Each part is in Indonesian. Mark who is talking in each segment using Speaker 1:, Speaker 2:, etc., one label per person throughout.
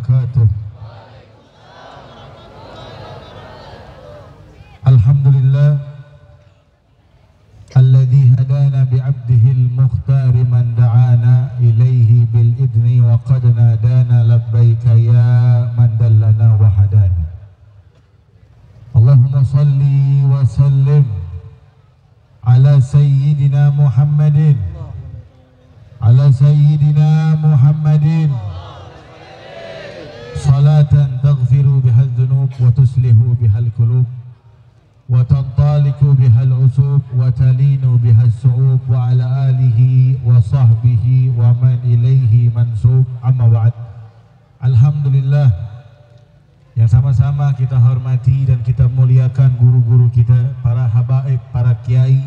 Speaker 1: وبركاته. الحمد لله الذي هدانا بعبده المختار من دعانا إليه بالإذن وقد نادانا لبيك يا من دلنا وهدانا اللهم صل وسلم على سيدنا محمد على سيدنا محمد. صلاة تغفر بها الذنوب وتصلح بها القلوب وتنطلق بها العصوب وتلين بها الصعوب وعلى آله وصحبه ومن إليه منسوب أما بعد Alhamdulillah yang sama-sama kita hormati dan kita muliakan guru-guru kita, para habaib, para kiai,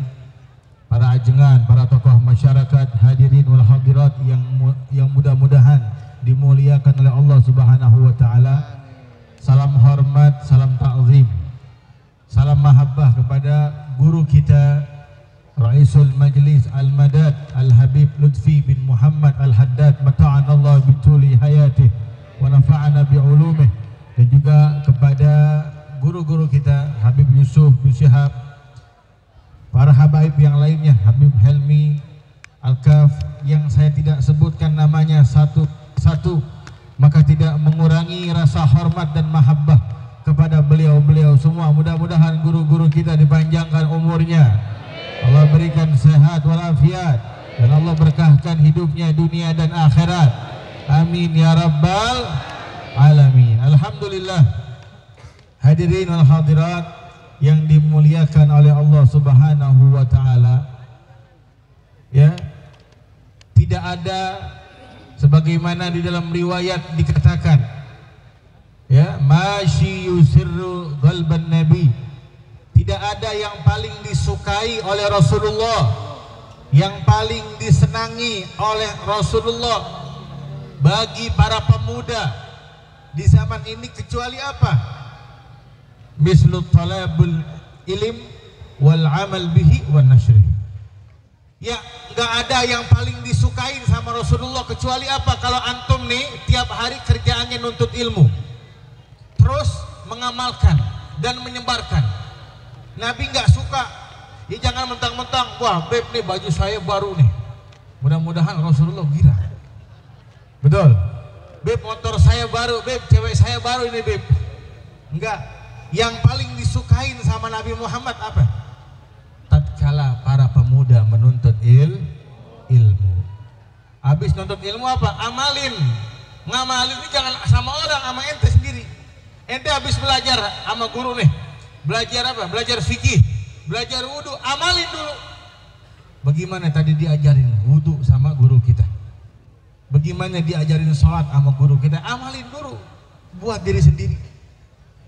Speaker 1: para ajengan, para tokoh masyarakat, hadirin wal hadirat yang yang mudah-mudahan dimuliakan oleh Allah Subhanahu wa taala. Salam hormat, salam ta'zim. Salam mahabbah kepada guru kita Raisul Majlis Al-Madad Al-Habib Lutfi bin Muhammad Al-Haddad Mata'an Allah bituli hayatih wa nafa'ana bi'ulumih dan juga kepada guru-guru kita Habib Yusuf bin Syihab para habaib yang lainnya Habib Helmi Al-Kaf yang saya tidak sebutkan namanya mengurangi rasa hormat dan mahabbah kepada beliau-beliau semua. Mudah-mudahan guru-guru kita dipanjangkan umurnya. Allah berikan sehat walafiat. Dan Allah berkahkan hidupnya dunia dan akhirat. Amin ya rabbal alamin. Alhamdulillah. Hadirin wal hadirat yang dimuliakan oleh Allah Subhanahu wa taala. Ya tidak ada sebagaimana di dalam riwayat dikatakan masyi yusirru qalban nabi. Tidak ada yang paling disukai oleh Rasulullah yang paling disenangi oleh Rasulullah bagi para pemuda di zaman ini kecuali apa? Mislu talabul ilim wal amal bihi nashri ya nggak ada yang paling disukai sama Rasulullah kecuali apa? Kalau antum nih tiap hari kerjaannya nuntut ilmu terus mengamalkan dan menyebarkan. Nabi nggak suka. Ya jangan mentang-mentang wah beb nih baju saya baru nih. Mudah-mudahan Rasulullah gira betul? Beb motor saya baru beb cewek saya baru ini beb. Enggak yang paling disukain sama Nabi Muhammad apa? Tatkala para pemuda menuntut il ilmu. Habis nuntut ilmu apa? Amalin. Ngamalin ini jangan sama orang sama ente sendiri ente habis belajar sama guru nih. Belajar apa? Belajar fikih. Belajar wudhu amalin dulu. Bagaimana tadi diajarin wudhu sama guru kita? Bagaimana diajarin sholat sama guru kita? Amalin dulu. Buat diri sendiri.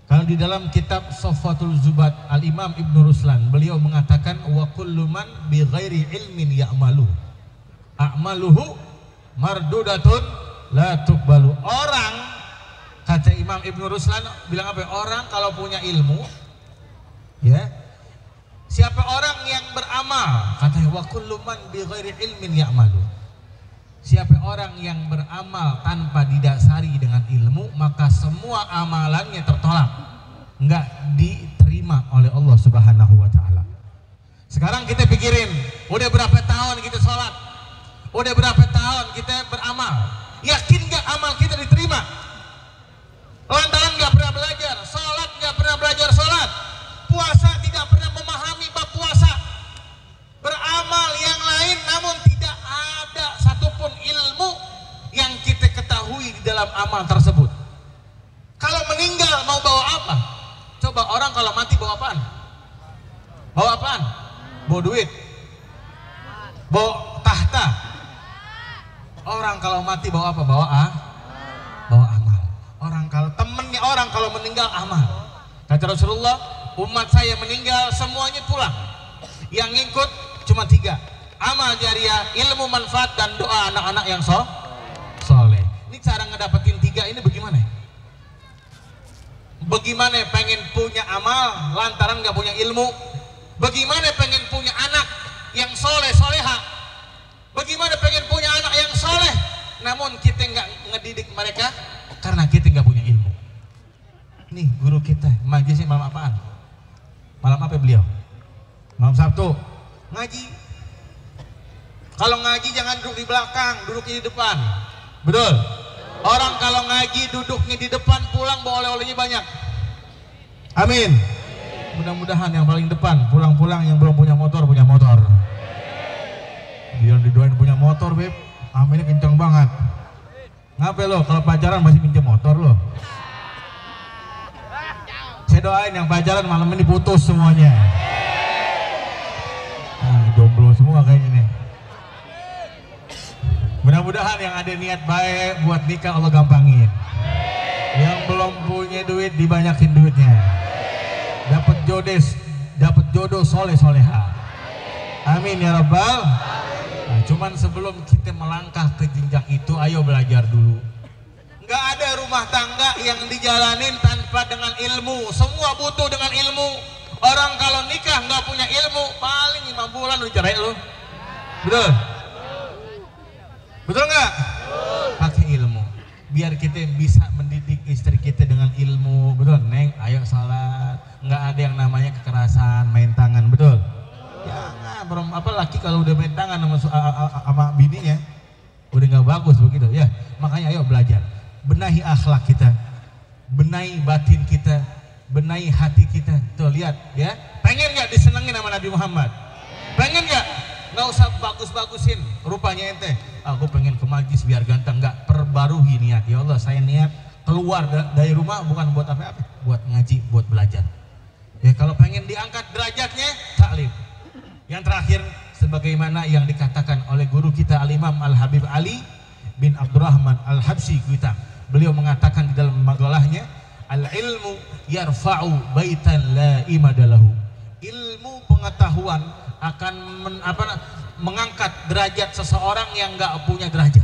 Speaker 1: Kalau di dalam kitab Sofatul Zubat Al-Imam Ibnu Ruslan beliau mengatakan wa kullu man bi ghairi ilmin ya'malu. A'maluhu mardudatun la tuqbalu. Orang kata Imam Ibnu Ruslan bilang apa orang kalau punya ilmu ya siapa orang yang beramal kata wa kullu man bi ghairi ilmin ya'malu Siapa orang yang beramal tanpa didasari dengan ilmu, maka semua amalannya tertolak. Enggak diterima oleh Allah Subhanahu wa taala. Sekarang kita pikirin, udah berapa tahun kita sholat? Udah berapa tahun kita beramal? Yakin nggak amal kita diterima? Lantaran nggak pernah belajar, sholat nggak pernah belajar sholat, puasa tidak pernah memahami bab puasa, beramal yang lain namun tidak ada satupun ilmu yang kita ketahui di dalam amal tersebut. Kalau meninggal mau bawa apa? Coba orang kalau mati bawa apaan? Bawa apaan? Bawa duit. Bawa tahta. Orang kalau mati bawa apa? Bawa ah? Bawa amal. Orang kalau temennya orang kalau meninggal amal. Kata Rasulullah, umat saya meninggal semuanya pulang. Yang ngikut cuma tiga amal jariah ilmu manfaat dan doa anak-anak yang so soleh ini cara ngedapetin tiga ini bagaimana bagaimana pengen punya amal lantaran nggak punya ilmu bagaimana pengen punya anak yang soleh soleha bagaimana pengen punya anak yang soleh namun kita nggak ngedidik mereka Karena kita nggak punya. Nih guru kita, majlisnya malam apaan? Malam apa beliau? Malam Sabtu. Ngaji. Kalau ngaji jangan duduk di belakang, duduknya di depan. Betul. Orang kalau ngaji duduknya di depan pulang bawa oleh-olehnya banyak. Amin. Mudah-mudahan yang paling depan pulang-pulang yang belum punya motor punya motor. Dia didoain punya motor, Beb. Aminnya kenceng banget. Ngapain lo kalau pacaran masih pinjam motor lo? Doain yang pacaran malam ini putus semuanya. Nah, jomblo semua kayaknya nih. Mudah-mudahan yang ada niat baik buat nikah Allah gampangin. Yang belum punya duit dibanyakin duitnya. Dapat jodes, dapat jodoh soleh soleha. Amin ya rabbal. Nah, cuman sebelum kita melangkah ke jenjang itu, ayo belajar dulu. Nggak ada rumah tangga yang dijalanin tanpa dengan ilmu. Semua butuh dengan ilmu. Orang kalau nikah nggak punya ilmu, paling lima bulan udah cerai lu. Betul? Betul nggak? Pakai ilmu. Biar kita bisa mendidik istri kita dengan ilmu. Betul? Neng, ayo salat. Nggak ada yang namanya kekerasan, main tangan. Betul? Jangan, belum apa laki kalau udah main tangan sama, sama bininya, udah nggak bagus begitu ya. Makanya ayo belajar, benahi akhlak kita, benahi batin kita, benahi hati kita. Tuh lihat ya, pengen nggak disenengin sama Nabi Muhammad? Pengen nggak? Nggak usah bagus-bagusin rupanya ente. Aku pengen ke majlis biar ganteng. Nggak perbaruhi niat. Ya Allah, saya niat keluar dari rumah bukan buat apa-apa, buat ngaji, buat belajar. Ya kalau pengen diangkat derajatnya, taklim. Yang terakhir, sebagaimana yang dikatakan oleh guru kita Al-Imam Al-Habib Ali bin Abdurrahman Al-Habsyi kita. Beliau mengatakan di dalam magalahnya, Al-ilmu yarfa'u baitan la imadalahu. Ilmu pengetahuan akan men, apa, mengangkat derajat seseorang yang enggak punya derajat.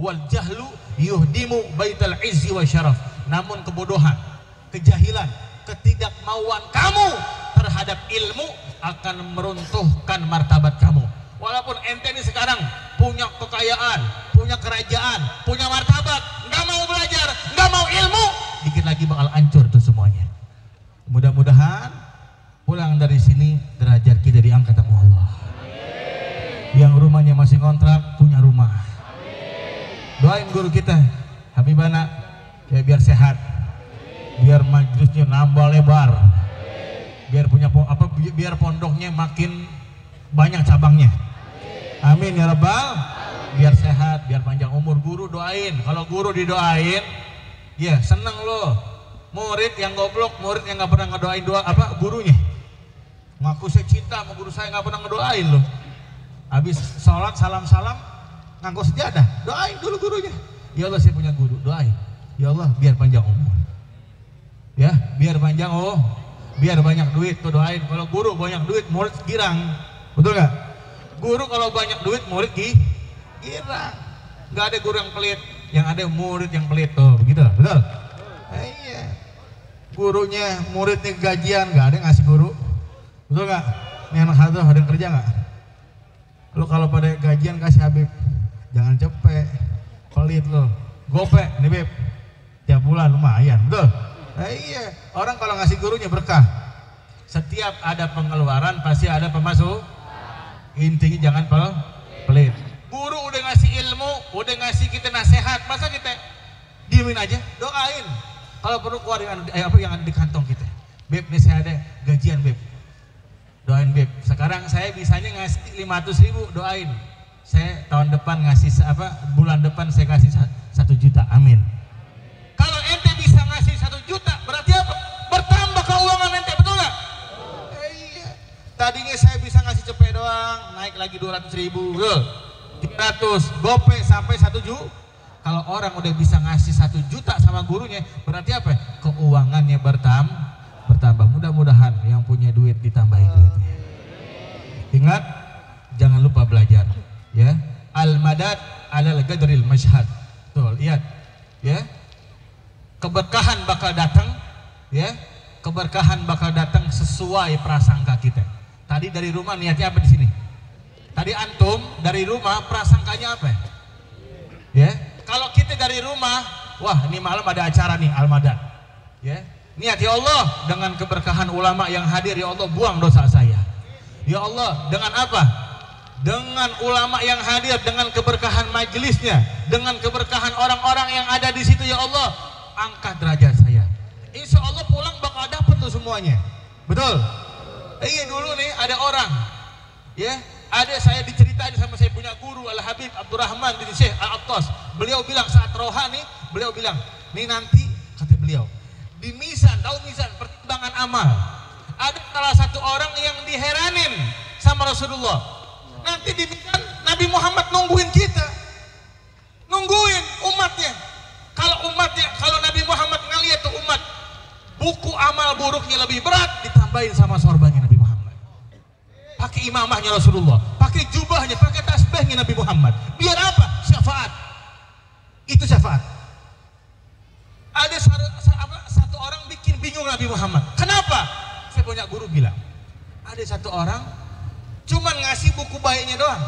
Speaker 1: Wal jahlu yuhdimu baital izzi wa syaraf. Namun kebodohan, kejahilan, ketidakmauan kamu terhadap ilmu akan meruntuhkan martabat kamu. Walaupun ente ini sekarang punya kekayaan, punya kerajaan, punya martabat, nggak belajar, nggak mau ilmu, dikit lagi bakal hancur tuh semuanya. Mudah-mudahan pulang dari sini derajat kita diangkat sama Allah. Yang rumahnya masih kontrak punya rumah. Doain guru kita, Habibana, ya biar sehat, biar majlisnya nambah lebar, biar punya apa biar pondoknya makin banyak cabangnya. Amin ya rabbal. Biar sehat, biar panjang umur guru doain. Kalau guru didoain, ya seneng loh. Murid yang goblok, murid yang nggak pernah ngedoain doa apa gurunya. Ngaku saya cinta sama guru saya nggak pernah ngedoain loh. Habis sholat salam-salam nganggo sejadah, doain dulu gurunya. Ya Allah saya punya guru, doain. Ya Allah biar panjang umur. Ya, biar panjang oh biar banyak duit tuh doain kalau guru banyak duit murid girang betul nggak guru kalau banyak duit murid gi girang nggak ada guru yang pelit. Yang ada murid yang pelit tuh begitu betul. Eh, iya. Gurunya muridnya gajian nggak ada yang ngasih guru. Betul nggak? Ini anak satu ada yang kerja nggak? Lo kalau pada gajian kasih Habib jangan cepet. Pelit lo gope nih Beb tiap bulan lumayan betul. Nah, iya, orang kalau ngasih gurunya berkah. Setiap ada pengeluaran pasti ada pemasuk. Intinya jangan pel pelit. Guru udah ngasih ilmu, udah ngasih kita nasihat, masa kita diemin aja? Doain. Kalau perlu keluar yang, eh, apa yang ada di kantong kita. Beb, nih saya ada gajian beb. Doain beb. Sekarang saya bisanya ngasih 500 ribu, doain. Saya tahun depan ngasih apa? Bulan depan saya kasih satu juta. Amin. Kalau ente bisa ngasih satu juta, berarti apa? Bertambah keuangan ente, betul nggak? Eh, iya. Tadinya saya bisa ngasih cepet doang, naik lagi 200 ribu, betul? 300, gope sampai satu juta. Kalau orang udah bisa ngasih satu juta sama gurunya, berarti apa? Keuangannya bertambah, bertambah. Mudah-mudahan yang punya duit ditambahin duitnya. Ingat, jangan lupa belajar, ya. Al-madad adalah gadril masyhad. Tuh, lihat, ya keberkahan bakal datang ya keberkahan bakal datang sesuai prasangka kita tadi dari rumah niatnya apa di sini tadi antum dari rumah prasangkanya apa ya kalau kita dari rumah wah ini malam ada acara nih Al-Madan. Ya. Niat ya Allah dengan keberkahan ulama yang hadir ya Allah buang dosa saya. Ya Allah, dengan apa? Dengan ulama yang hadir, dengan keberkahan majelisnya, dengan keberkahan orang-orang yang ada di situ ya Allah, angkat derajat saya. Insya Allah pulang bakal dapat tuh semuanya. Betul? Iya dulu nih ada orang, ya ada saya diceritain sama saya punya guru Al Habib Abdurrahman bin Syekh Al Attas. Beliau bilang saat rohani, beliau bilang, nih nanti kata beliau, di misan, tahu misan, pertimbangan amal. Ada salah satu orang yang diheranin sama Rasulullah. Nanti di misan Nabi Muhammad nungguin kita. Nungguin umatnya. Kalau umatnya, kalau Nabi Muhammad ngeliat tuh umat, buku amal buruknya lebih berat, ditambahin sama sorbannya Nabi. Pakai imamahnya Rasulullah, pakai jubahnya, pakai tasbihnya Nabi Muhammad. Biar apa? Syafaat. Itu syafaat. Ada satu orang bikin bingung Nabi Muhammad. Kenapa? Saya punya guru bilang, ada satu orang cuman ngasih buku baiknya doang.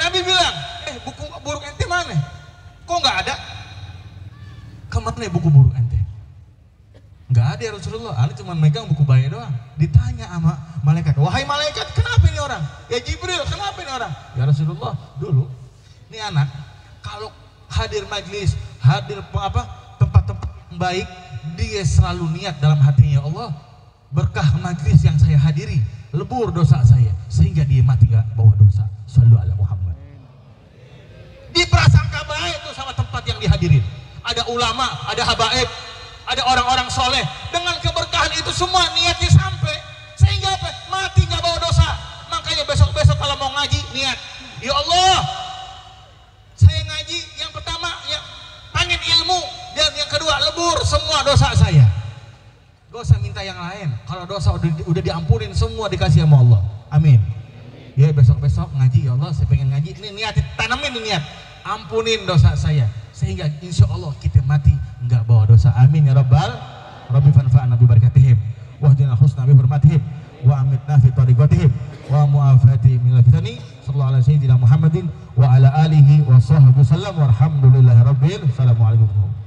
Speaker 1: Nabi bilang, eh buku buruk ente mana? Kok nggak ada? Ke mana buku buruk ente? Nggak ada ya Rasulullah. Anda cuma megang buku baik doang. Ditanya sama malaikat, wahai malaikat, kenapa orang? Ya Jibril, kenapa ini orang? Ya Rasulullah, dulu ini anak kalau hadir majlis, hadir apa tempat-tempat baik, dia selalu niat dalam hatinya ya Allah berkah majlis yang saya hadiri lebur dosa saya sehingga dia mati nggak bawa dosa. Sallu ala Muhammad. Diprasangka baik tuh sama tempat yang dihadirin. Ada ulama, ada habaib, ada orang-orang soleh dengan keberkahan itu semua niatnya sampai mau ngaji niat, ya Allah, saya ngaji yang pertama yang pengen ilmu dan yang kedua lebur semua dosa saya. Gak usah minta yang lain. Kalau dosa udah, udah diampunin semua dikasih sama Allah. Amin. Ya besok-besok ngaji ya Allah, saya pengen ngaji. Ini niat tanamin niat. Ampunin dosa saya sehingga insya Allah kita mati nggak bawa dosa. Amin ya Rabbal. Rabbi fanfa'na bi barakatihim. Wahdina husna bi hurmatihim. Wa amitna fi tariqatihim. Wa mu'afati min fitani. Sallallahu alaihi sayyidina Muhammadin wa ala alihi wa sahbihi sallam. Walhamdulillahi rabbil. Assalamualaikum.